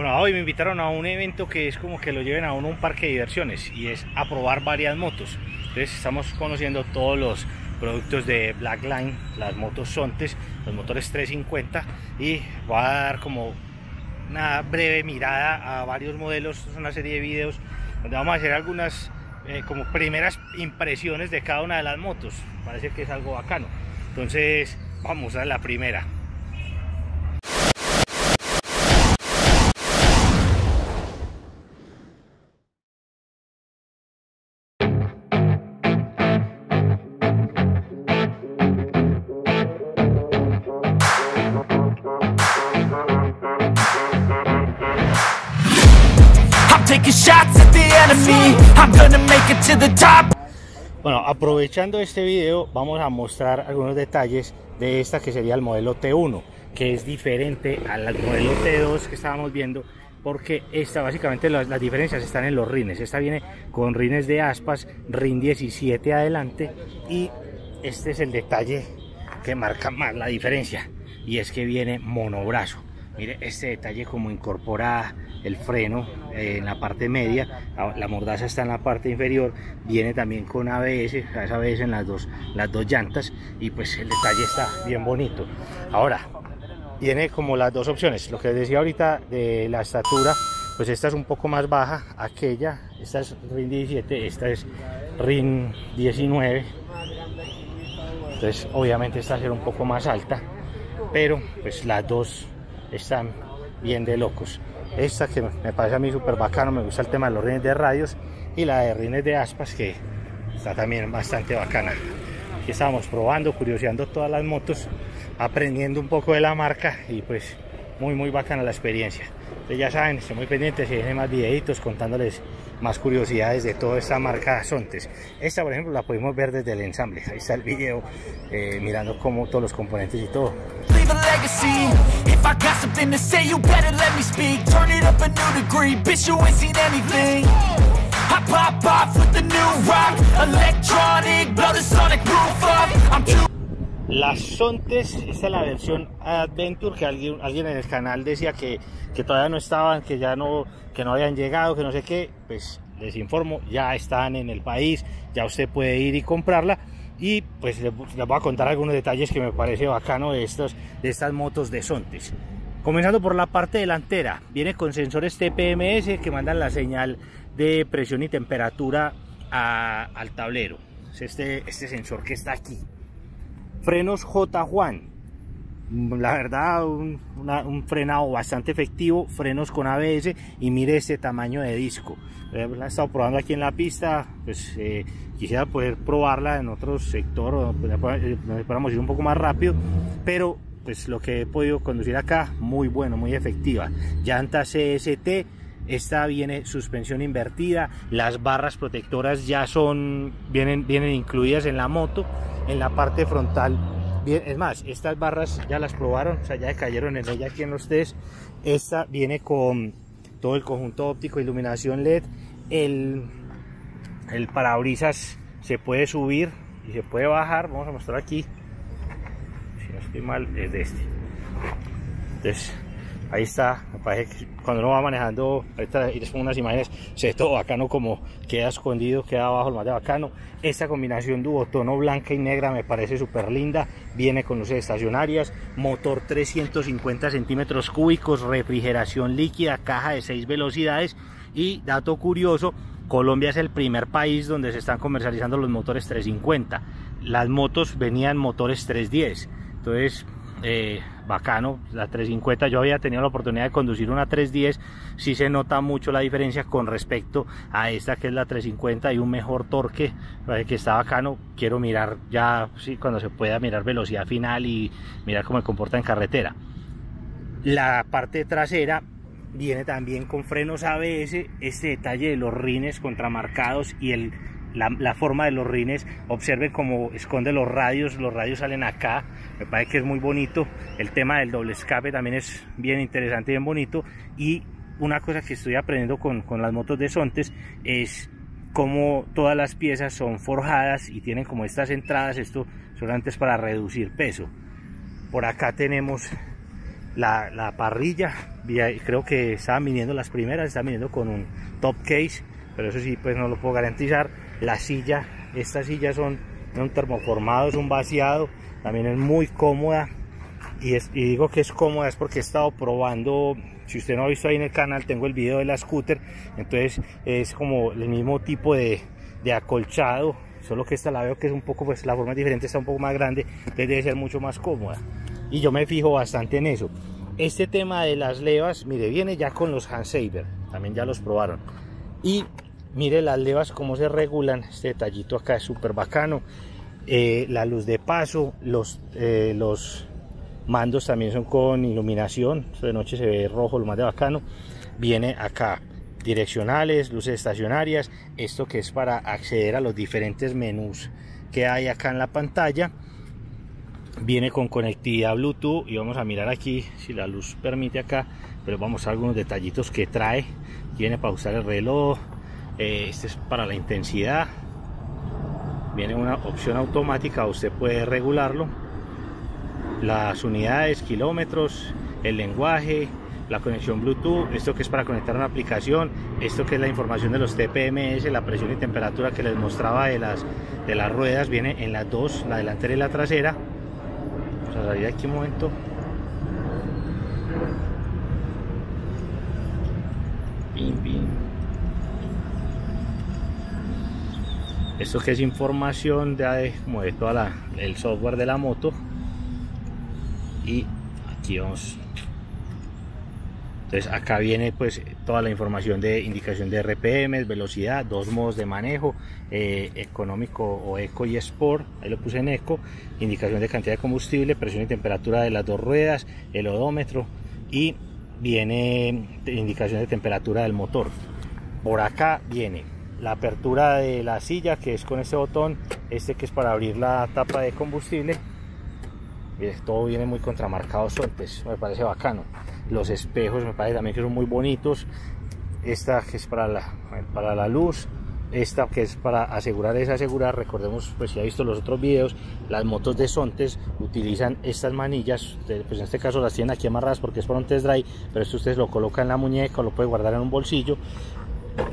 Bueno, hoy me invitaron a un evento que es como que lo lleven a uno un parque de diversiones y es a probar varias motos. Entonces estamos conociendo todos los productos de Blackline, las motos Sontes, los motores 350 y voy a dar como una breve mirada a varios modelos, es una serie de videos donde vamos a hacer algunas eh, como primeras impresiones de cada una de las motos. Parece que es algo bacano. Entonces vamos a la primera. Bueno, aprovechando este video vamos a mostrar algunos detalles de esta que sería el modelo T1 que es diferente al modelo T2 que estábamos viendo porque esta básicamente las, las, diferencias están en los rines. Esta viene con rines de aspas rin 17 adelante y este es el detalle que marca más la diferencia y es que viene monobrazo mire este detalle como incorpora el freno en la parte media la mordaza está en la parte inferior viene también con ABS ABS en las dos las dos llantas y pues el detalle está bien bonito. Ahora tiene como las dos opciones lo que decía ahorita de la estatura pues esta es un poco más baja aquella esta es RIN 17 esta es RIN 19 entonces obviamente esta va a ser un poco más alta pero pues las dos están bien de locos. Esta que me parece a mí súper bacano, me gusta el tema de los rines de radios y la de rines de aspas que está también bastante bacana. Aquí estamos probando, curioseando todas las motos, aprendiendo un poco de la marca y pues muy muy bacana la experiencia. Entonces ya saben, estoy muy pendiente si hay más videitos contándoles más curiosidades de toda esta marca Sontes. Esta por ejemplo la podemos ver desde el ensamble, ahí está el video eh, mirando cómo todos los componentes y todo. Las Sontes, esta es la versión Adventure que alguien, alguien en el canal decía que, que, todavía no estaban, que ya no, que no habían llegado, que no sé qué, pues les informo, ya están en el país, ya usted puede ir y comprarla y pues les, voy a contar algunos detalles que me parece bacano de, estos, de estas motos de Sontes. Comenzando por la parte delantera, viene con sensores TPMS que mandan la señal de presión y temperatura al tablero. Es este, este sensor que está aquí. Frenos J. Juan. La verdad, un, frenado bastante efectivo, frenos con ABS y mire este tamaño de disco. Eh, la he estado probando aquí en la pista, pues eh, quisiera poder probarla en otro sector donde podamos ir un poco más rápido, pero pues lo que he podido conducir acá, muy bueno, muy efectiva. Llantas CST, esta viene suspensión invertida, las barras protectoras ya son, vienen, vienen incluidas en la moto en la parte frontal. Es más, estas barras ya las probaron, o sea, ya cayeron en ella aquí en los test. Esta viene con todo el conjunto óptico, iluminación LED. El, el parabrisas se puede subir y se puede bajar. Vamos a mostrar aquí. Si no estoy mal, es de este. Entonces, ahí está, me parece que cuando uno va manejando, ahorita les pongo unas imágenes, se ve todo bacano como queda escondido, queda abajo el más de bacano. Esta combinación duotono blanca y negra me parece súper linda, viene con luces estacionarias, motor 350 centímetros cúbicos, refrigeración líquida, caja de 6 velocidades y dato curioso, Colombia es el primer país donde se están comercializando los motores 350. Las motos venían motores 310. Entonces, eh, bacano, la 350, yo había tenido la oportunidad de conducir una 310, sí se nota mucho la diferencia con respecto a esta que es la 350 y un mejor torque, que está bacano, quiero mirar ya, sí, cuando se pueda mirar velocidad final y mirar cómo se comporta en carretera. La parte trasera viene también con frenos ABS, este detalle de los rines contramarcados y el la, forma de los rines, observen cómo esconde los radios, los radios salen acá, me parece que es muy bonito, el tema del doble escape también es bien interesante, bien bonito, y una cosa que estoy aprendiendo con, con las motos de Sontes es cómo todas las piezas son forjadas y tienen como estas entradas, esto solamente es para reducir peso. Por acá tenemos la, la parrilla, creo que estaban viniendo las primeras, están viniendo con un top case, pero eso sí, pues no lo puedo garantizar. La silla, estas sillas son un termoformado, es un vaciado, también es muy cómoda. Y, y, digo que es cómoda es porque he estado probando, si usted no ha visto ahí en el canal, tengo el video de la scooter, entonces es como el mismo tipo de, de acolchado, solo que esta la veo que es un poco, pues la forma es diferente, está un poco más grande, entonces debe ser mucho más cómoda. Y yo me fijo bastante en eso. Este tema de las levas, mire, viene ya con los Handsaver, también ya los probaron. Y mire las levas cómo se regulan, este detallito acá es súper bacano. Eh, la luz de paso, los, eh, los mandos también son con iluminación, de noche se ve rojo, lo más de bacano. Viene acá direccionales, luces estacionarias, esto que es para acceder a los diferentes menús que hay acá en la pantalla. Viene con conectividad Bluetooth y vamos a mirar aquí si la luz permite acá, pero vamos a algunos detallitos que trae. Viene para usar el reloj, eh, este es para la intensidad. Viene una opción automática, usted puede regularlo. Las unidades, kilómetros, el lenguaje, la conexión Bluetooth, esto que es para conectar una aplicación, esto que es la información de los TPMS, la presión y temperatura que les mostraba de las, de las ruedas, viene en las dos, la delantera y la trasera. Vamos a salir aquí un momento. Esto que es información de, como de toda el software de la moto. Y aquí vamos. Entonces acá viene pues toda la información de indicación de RPM, velocidad, dos modos de manejo, eh, económico o eco y sport, ahí lo puse en eco, indicación de cantidad de combustible, presión y temperatura de las dos ruedas, el odómetro. Y viene indicación de temperatura del motor. Por acá viene la apertura de la silla que es con este botón, este que es para abrir la tapa de combustible. todo viene muy contramarcado, Soltes, me parece bacano. Los espejos me parece también que son muy bonitos. Esta que es para la, para la luz esta que es para asegurar es asegurar. Recordemos pues si ha visto los otros videos las motos de Sontes utilizan estas manillas. Pues en este caso las tienen aquí amarradas porque es para un test drive pero esto ustedes lo colocan en la muñeca o lo puede guardar en un bolsillo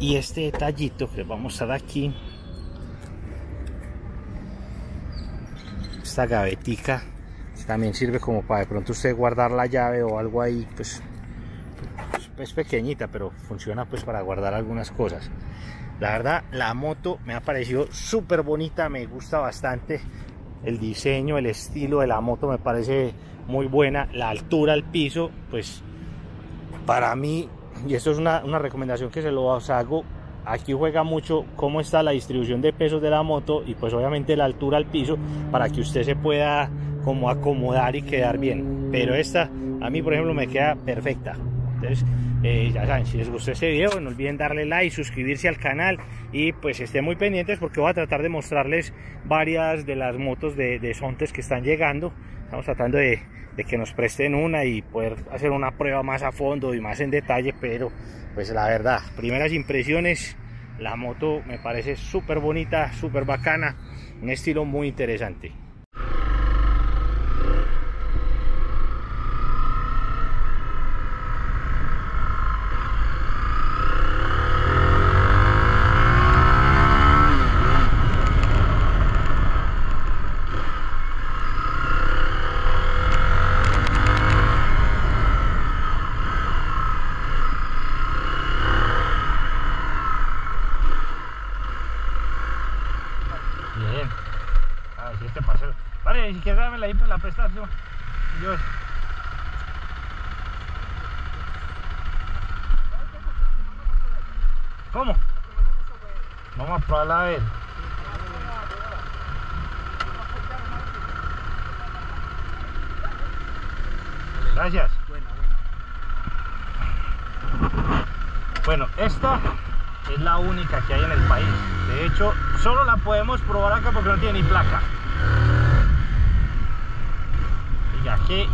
y este detallito que vamos a dar aquí esta gavetica también sirve como para de pronto usted guardar la llave o algo ahí pues, pues, pequeñita pero funciona pues para guardar algunas cosas. La verdad la moto me ha parecido súper bonita me gusta bastante. El diseño el estilo de la moto me parece muy buena. La altura al piso pues para mí y esto es una, una recomendación que se lo hago aquí juega mucho cómo está la distribución de pesos de la moto y pues obviamente la altura al piso para que usted se pueda como acomodar y quedar bien. Pero esta a mí por ejemplo me queda perfecta. Entonces eh, ya saben, si les gustó este video no olviden darle like, suscribirse al canal y pues estén muy pendientes porque voy a tratar de mostrarles varias de las motos de, de Sontes que están llegando. Estamos tratando de, de que nos presten una y poder hacer una prueba más a fondo y más en detalle, pero pues la verdad, primeras impresiones, la moto me parece súper bonita, súper bacana, un estilo muy interesante. Ni siquiera me la, la prestas, Yo... ¿Cómo? Vamos a probarla a ver. Gracias. Bueno, esta es la única que hay en el país. De hecho, solo la podemos probar acá porque no tiene ni placa aquí